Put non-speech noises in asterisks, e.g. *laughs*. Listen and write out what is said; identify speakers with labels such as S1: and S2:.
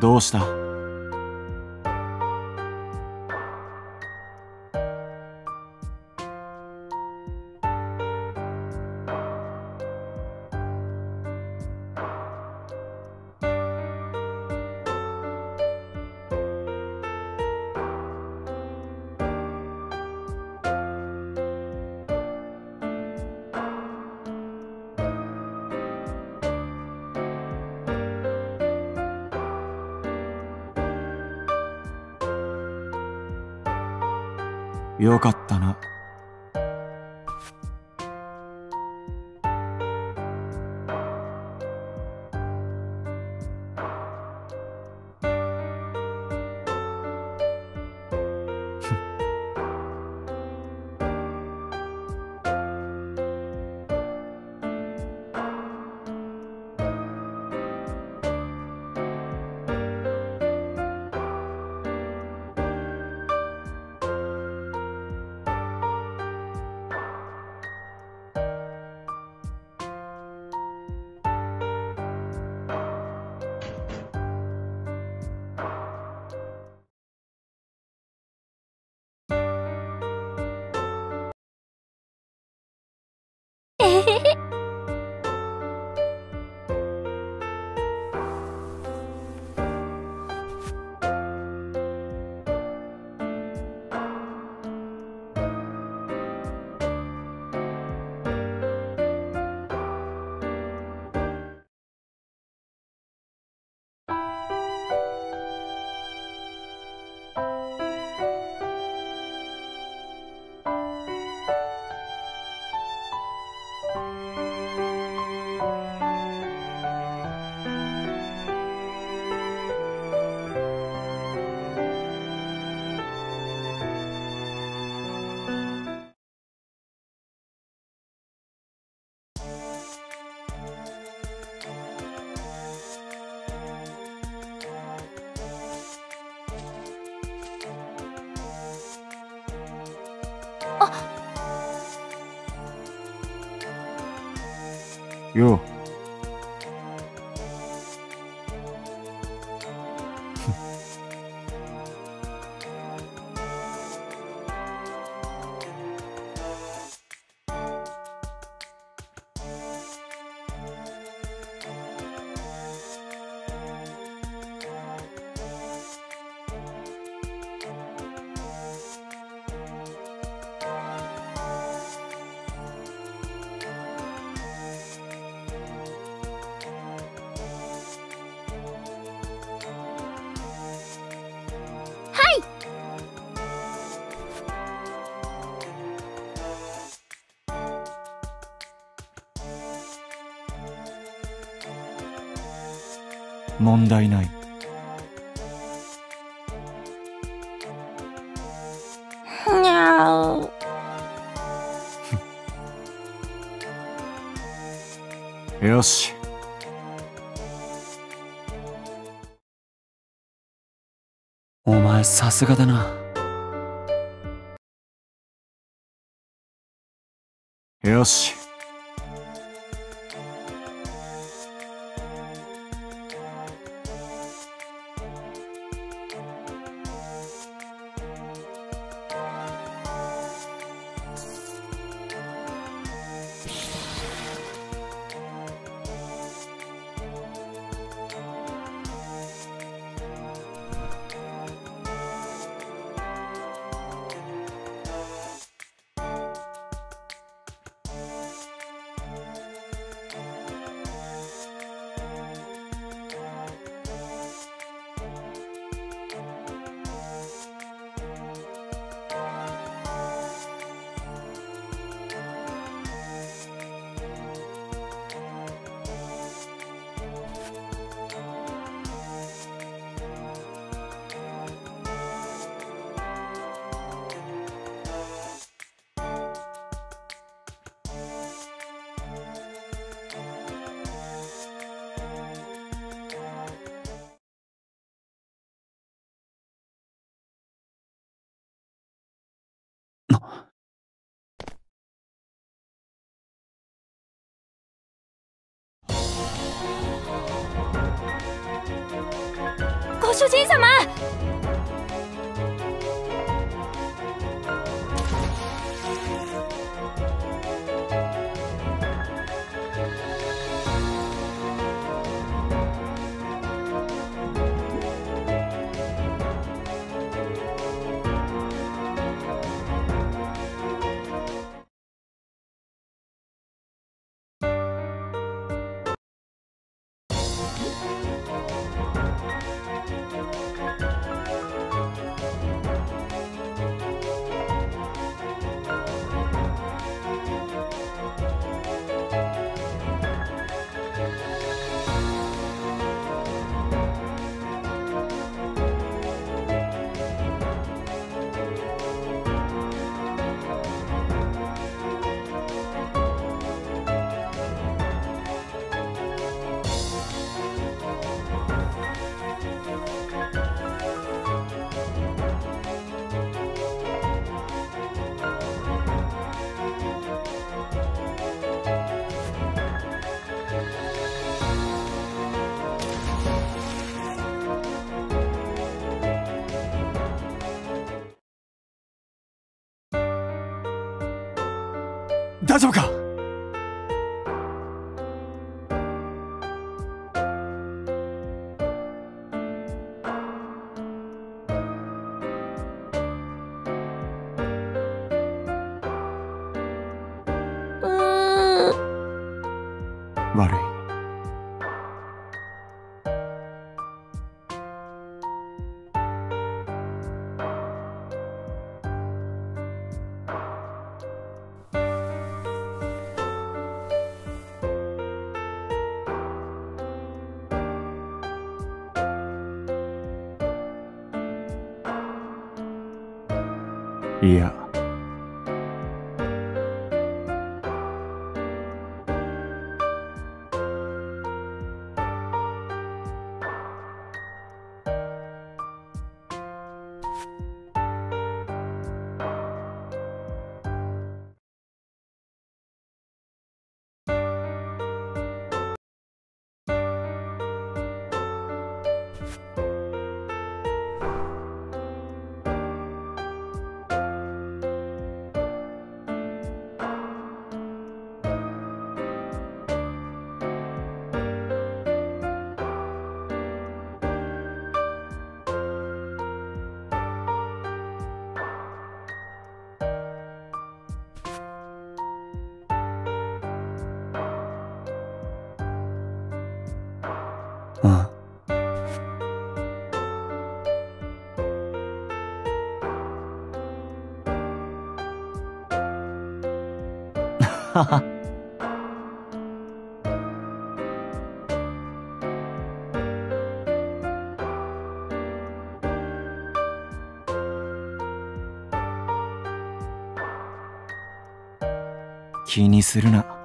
S1: どうした？よかったな。よ問題ない。
S2: にゃう
S1: よし。
S3: お前さすがだな。
S1: よしご
S2: 主人様！
S1: 大丈夫か？悪いいや *laughs* 気にするな。